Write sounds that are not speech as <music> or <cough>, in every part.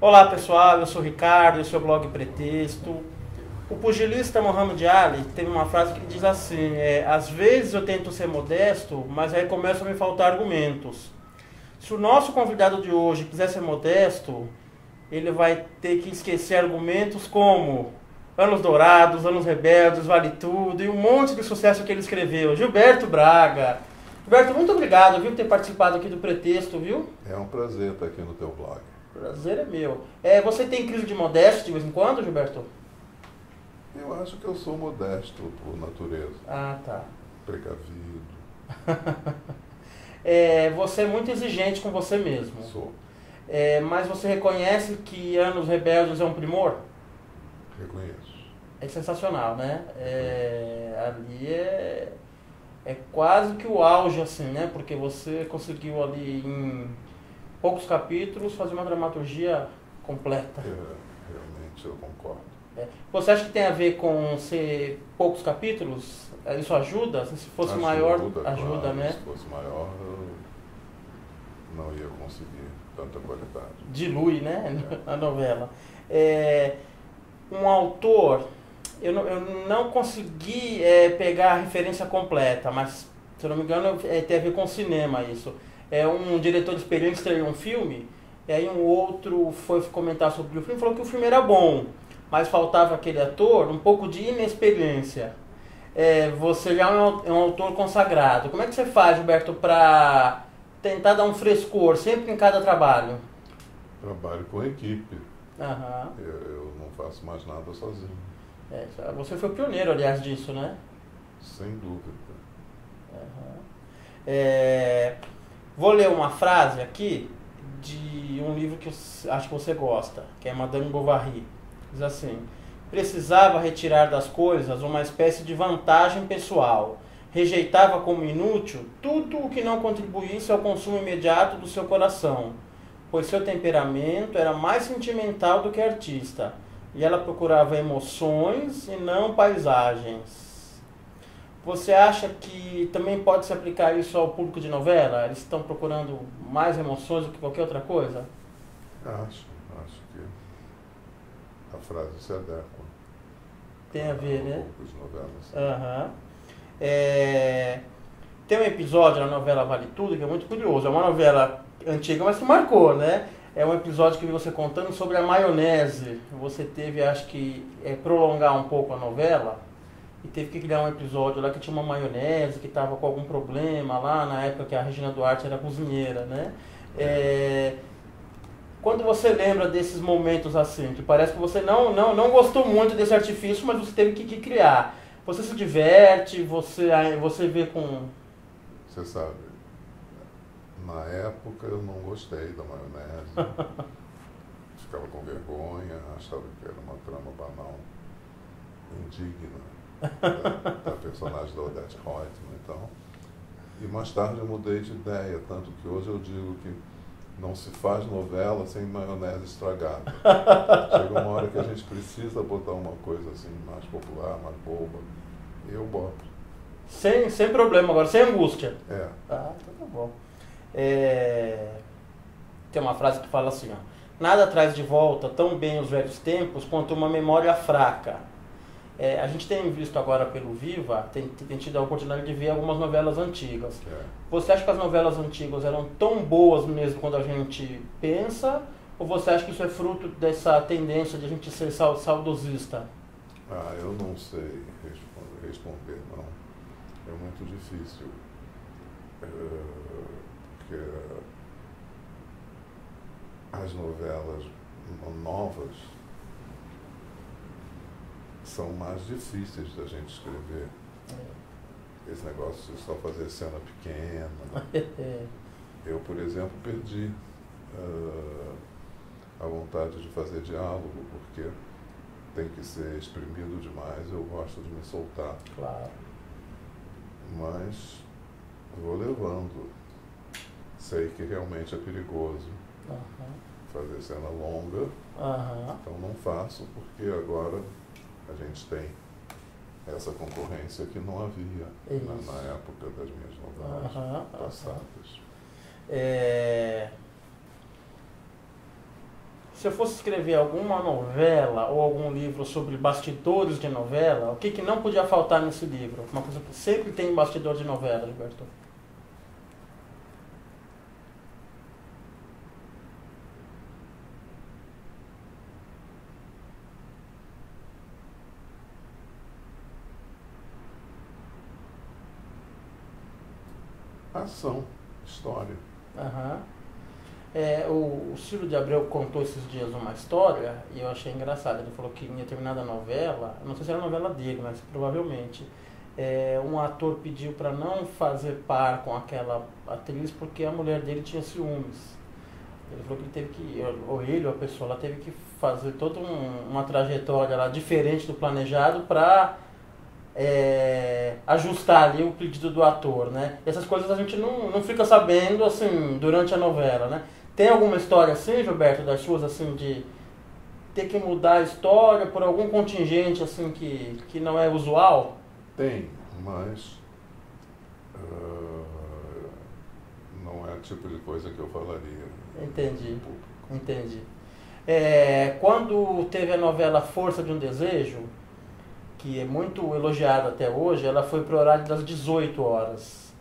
Olá pessoal, eu sou o Ricardo, esse é o blog Pretexto. O pugilista Muhammad Ali tem uma frase que diz assim: é, Às vezes eu tento ser modesto, mas aí começam a me faltar argumentos. Se o nosso convidado de hoje quiser ser modesto, ele vai ter que esquecer argumentos como Anos Dourados, Anos Rebeldes, Vale Tudo e um monte de sucesso que ele escreveu. Gilberto Braga. Gilberto, muito obrigado, viu, por ter participado aqui do Pretexto, viu? É um prazer estar aqui no teu blog. Prazer é meu. É, você tem crise de modéstia de vez em quando, Gilberto? Eu acho que eu sou modesto por natureza. Ah, tá. Precavido. <laughs> é, você é muito exigente com você mesmo. Sou. É, mas você reconhece que Anos Rebeldes é um primor? Reconheço. É sensacional, né? É, ali é, é quase que o auge, assim, né? Porque você conseguiu ali em poucos capítulos fazer uma dramaturgia completa. É, realmente eu concordo. É. Você acha que tem a ver com ser poucos capítulos? Isso ajuda? Se fosse Ajuda, maior, claro, ajuda, né? Se fosse maior, eu não ia conseguir tanta qualidade. Dilui, né? <laughs> A novela. É, um autor, eu não, eu não consegui é, pegar a referência completa, mas se eu não me engano é, tem a ver com cinema isso. É um diretor de experiência estreou um filme, e aí um outro foi comentar sobre o filme e falou que o filme era bom, mas faltava aquele ator um pouco de inexperiência. É, você já é um, é um autor consagrado. Como é que você faz, Gilberto, para tentar dar um frescor sempre em cada trabalho? Trabalho com equipe. Aham. Eu, eu faço mais nada sozinho. É, você foi pioneiro, aliás, disso, né? Sem dúvida. Aham. É, vou ler uma frase aqui de um livro que eu acho que você gosta, que é Madame Bovary. Diz assim: precisava retirar das coisas uma espécie de vantagem pessoal. Rejeitava como inútil tudo o que não contribuísse ao consumo imediato do seu coração, pois seu temperamento era mais sentimental do que artista, e ela procurava emoções e não paisagens. Você acha que também pode se aplicar isso ao público de novela? Eles estão procurando mais emoções do que qualquer outra coisa? Acho, acho que a frase se adequa. Tem a ver, né? novelas. Aham. É, Tem um episódio na novela Vale Tudo que é muito curioso. É uma novela antiga, mas que marcou, né? É um episódio que você contando sobre a maionese. Você teve, acho que, é, prolongar um pouco a novela e teve que criar um episódio lá que tinha uma maionese que estava com algum problema lá na época que a Regina Duarte era cozinheira, né? É, Quando você lembra desses momentos assim, que parece que você não, não, não gostou muito desse artifício, mas você teve que, que criar. Você se diverte, você, você vê com. Você sabe, na época eu não gostei da maionese. <laughs> Ficava com vergonha, achava que era uma trama banal, indigna da, da personagem da Odette Reutemann então. E mais tarde eu mudei de ideia, tanto que hoje eu digo que não se faz novela sem maionese estragada. Chega uma hora que a gente precisa botar uma coisa assim mais popular, mais boba. E eu boto. Sem, sem problema agora, sem angústia. É. Ah, então tá bom. É, Tem uma frase que fala assim, ó. Nada traz de volta tão bem os velhos tempos quanto uma memória fraca. É, a gente tem visto agora pelo Viva, tem, tem tido a oportunidade de ver algumas novelas antigas. é. Você acha que as novelas antigas eram tão boas mesmo quando a gente pensa? Ou você acha que isso é fruto dessa tendência de a gente ser sau- saudosista? Ah, eu não sei responder, responder não. É muito difícil. É, porque as novelas no- novas são mais difíceis da gente escrever. Esse negócio de só fazer cena pequena. <laughs> É, Eu, por exemplo, perdi ah, a vontade de fazer diálogo, porque tem que ser exprimido demais. Eu gosto de me soltar, claro. mas vou levando. Sei que realmente é perigoso Aham. fazer cena longa, Aham. então não faço, porque agora a gente tem essa concorrência que não havia na, na, época das minhas novelas uhum, passadas. Uhum. É... Se eu fosse escrever alguma novela ou algum livro sobre bastidores de novela, o que, que não podia faltar nesse livro? Uma coisa que sempre tem bastidor de novela, Gilberto. Ação, história. Aham. É, o, o Ciro de Abreu contou esses dias uma história e eu achei engraçado. Ele falou que em determinada novela, não sei se era novela dele, mas provavelmente, é, um ator pediu para não fazer par com aquela atriz porque a mulher dele tinha ciúmes. Ele falou que ele teve que, ou ele ou a pessoa, ela teve que fazer toda um, uma trajetória lá diferente do planejado para é, ajustar ali o pedido do ator, né? Essas coisas a gente não, não fica sabendo assim durante a novela, né? Tem alguma história assim, Gilberto, das suas, assim, de ter que mudar a história por algum contingente, assim, que, que não é usual? Tem, mas uh, não é o tipo de coisa que eu falaria. Entendi, entendi. É, quando teve a novela Força de um Desejo, que é muito elogiada até hoje, ela foi para o horário das 18 horas.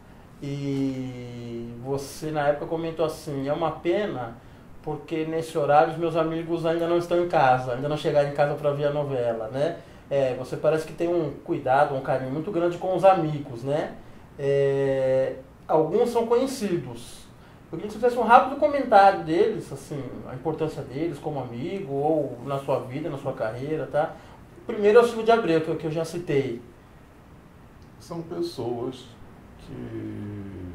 E você na época comentou assim, é uma pena porque nesse horário os meus amigos ainda não estão em casa, ainda não chegaram em casa para ver a novela, né? É, você parece que tem um cuidado, um carinho muito grande com os amigos, né? É, alguns são conhecidos. Eu queria que você fizesse um rápido comentário deles, assim, a importância deles como amigo ou na sua vida, na sua carreira, tá? Primeiro é o Silvio de Abreu, que eu, que eu já citei. São pessoas que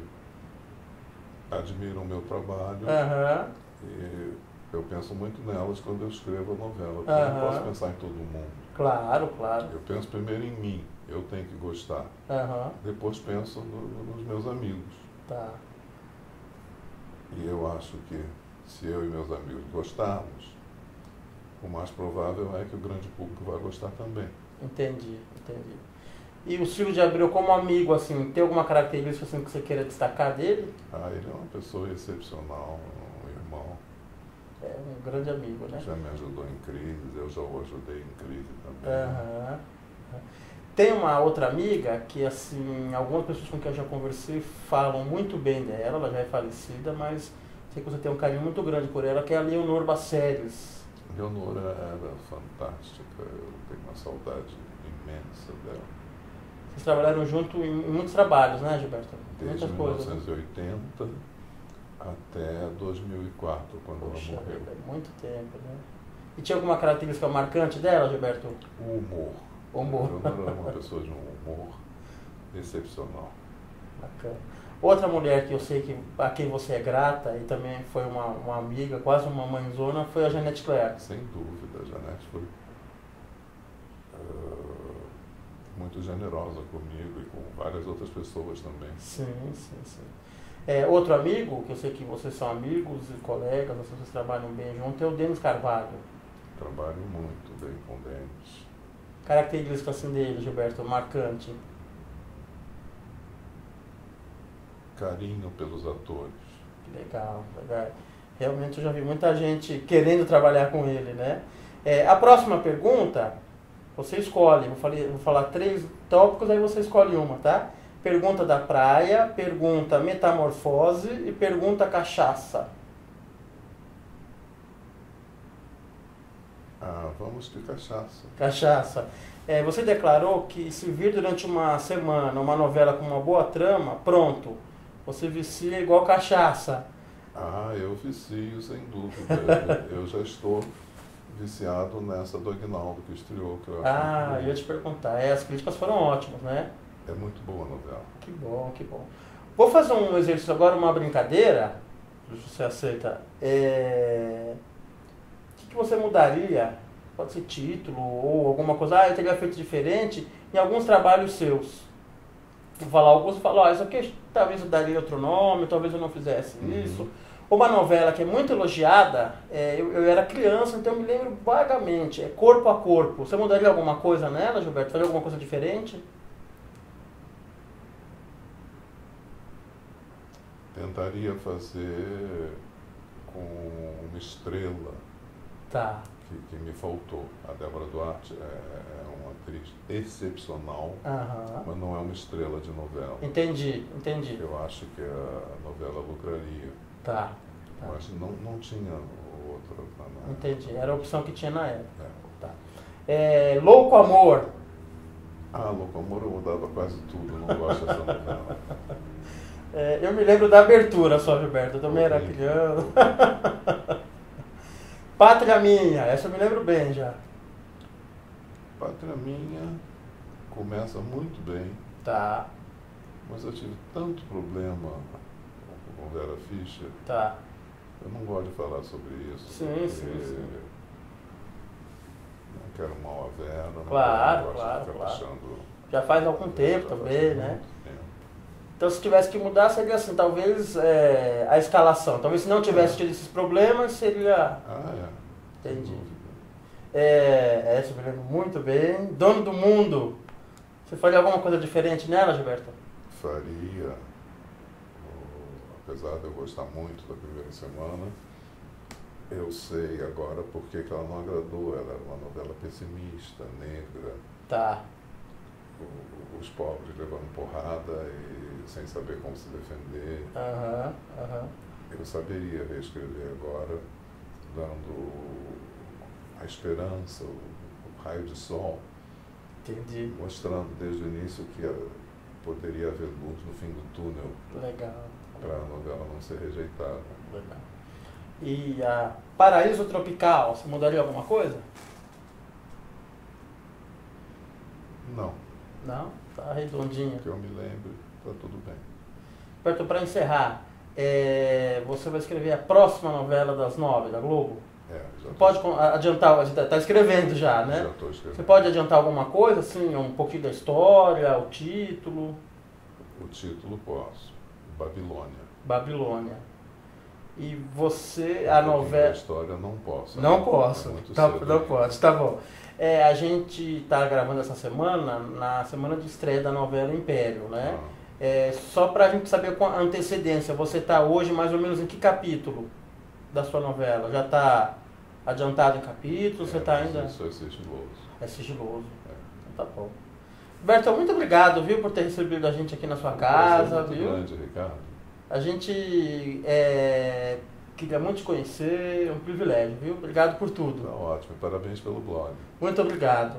admiram o meu trabalho. Uhum. E eu penso muito nelas quando eu escrevo a novela. Porque uhum. eu não posso pensar em todo mundo. Claro, claro. Eu penso primeiro em mim, eu tenho que gostar. Uhum. Depois penso no, nos meus amigos. Tá. E eu acho que se eu e meus amigos gostarmos, o mais provável é que o grande público vai gostar também. Entendi, entendi. E o Silvio de Abreu como amigo, assim, tem alguma característica assim, que você queira destacar dele? Ah, ele é uma pessoa excepcional, um irmão. É um grande amigo, né? Já me ajudou em crises, eu já o ajudei em crise também. Uhum. Tem uma outra amiga que, assim, algumas pessoas com quem eu já conversei falam muito bem dela, ela já é falecida, mas sei que você tem um carinho muito grande por ela, que é a Leonor Baceres. Leonora era fantástica, eu tenho uma saudade imensa dela. Vocês trabalharam junto em, muitos trabalhos, né, Gilberto? Desde Muitas 1980 coisas, né? até 2004, quando Poxa, ela morreu. É muito tempo, né? E tinha alguma característica marcante dela, Gilberto? O humor. O humor. Não era uma pessoa de um humor excepcional. <laughs> Bacana. Outra mulher que eu sei que a quem você é grata e também foi uma, uma amiga, quase uma mãezona, foi a Janete Claire. Sem dúvida, a Janete foi muito generosa comigo e com várias outras pessoas também. Sim, sim, sim. É, outro amigo, que eu sei que vocês são amigos e colegas, vocês trabalham bem junto, é o Denis Carvalho. Trabalho muito bem com o Denis. Característica assim dele, Gilberto, marcante? Carinho pelos atores. Legal, legal. Realmente eu já vi muita gente querendo trabalhar com ele, né? É, a próxima pergunta você escolhe, vou, falei, vou falar três tópicos, aí você escolhe uma, tá? Pergunta da praia, pergunta metamorfose e pergunta cachaça. Ah, vamos de cachaça. Cachaça. É, você declarou que se vir durante uma semana uma novela com uma boa trama, pronto, você vicia igual cachaça. Ah, eu vicio, sem dúvida. <laughs> eu já estou viciado nessa do Agnaldo que estreou. Que eu ah, eu ia te perguntar. É, as críticas foram ótimas, né? É muito boa a novela. Que bom, que bom. Vou fazer um exercício agora, uma brincadeira, se você aceita. É... O que, que você mudaria? Pode ser título ou alguma coisa. Ah, eu teria feito diferente em alguns trabalhos seus. Falar alguns e falar, ó, isso aqui talvez eu daria outro nome, talvez eu não fizesse uhum. isso. Uma novela que é muito elogiada, é, eu, eu, era criança, então eu me lembro vagamente, é Corpo a Corpo. Você mudaria alguma coisa nela, Gilberto? Faria alguma coisa diferente? Tentaria fazer com uma estrela. Tá. Que, que me faltou. A Débora Duarte é, é uma atriz excepcional, Aham. mas não é uma estrela de novela. Entendi, entendi. Eu acho que a novela lucraria. Tá. tá. Mas não, não tinha outra. Não, Entendi. Era a opção que tinha na época. É. Tá. É, Louco Amor. Ah, Louco Amor eu mudava quase tudo, não gosto dessa novela. <laughs> É, eu me lembro da abertura só, Gilberto. Eu também era criança. <laughs> Pátria Minha. Essa eu me lembro bem já. Pátria Minha começa muito bem, Tá, mas eu tive tanto problema com Vera Fischer, tá. eu não gosto de falar sobre isso. Sim, sim, sim. Não quero mal a Vera, não Claro, gosto claro, claro. puxando- Já faz algum tempo também, né? muito. Então se tivesse que mudar, seria assim, talvez é, a escalação. Talvez se não tivesse tido esses problemas, seria. Ah, é. Entendi. É, me lembro muito bem. Dono do Mundo. Você faria alguma coisa diferente nela, Gilberto? Faria, apesar de eu gostar muito da primeira semana, eu sei agora por que que ela não agradou. Ela era uma novela pessimista, negra, Tá. o- os pobres levando porrada e sem saber como se defender. Aham. Eu saberia reescrever agora, dando a esperança, o, raio de sol, Entendi. mostrando desde o início que eh, poderia haver luz no fim do túnel Legal. para a novela não ser rejeitada. Legal. E a Paraíso Tropical, você mudaria alguma coisa? Não, Não? Tá redondinho. que eu me lembre, está tudo bem. Roberto, para encerrar, é, você vai escrever a próxima novela das nove da Globo? É, já Pode adiantar, está escrevendo já, Já né? estou escrevendo. Você pode adiantar alguma coisa, assim, um pouquinho da história, o título, O título posso. Babilônia. Babilônia. E você, a novela... história não posso. Não né? posso, É tá, não pode, tá bom. É, a gente está gravando essa semana, na semana de estreia da novela Império, né? Ah, É, só para a gente saber com antecedência, você está hoje mais ou menos em que capítulo da sua novela? Já está adiantado em capítulo? Você é, está mas ainda. Isso é sigiloso. É sigiloso. É. Então tá bom. Roberto, muito obrigado, viu, por ter recebido a gente aqui na sua Um casa, muito viu? grande, Ricardo. A gente é, queria muito te conhecer, é um privilégio, viu? Obrigado por tudo. Tá ótimo. Parabéns pelo blog. Muito obrigado.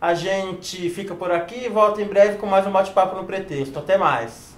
A gente fica por aqui e volta em breve com mais um bate-papo no pretexto. Até mais.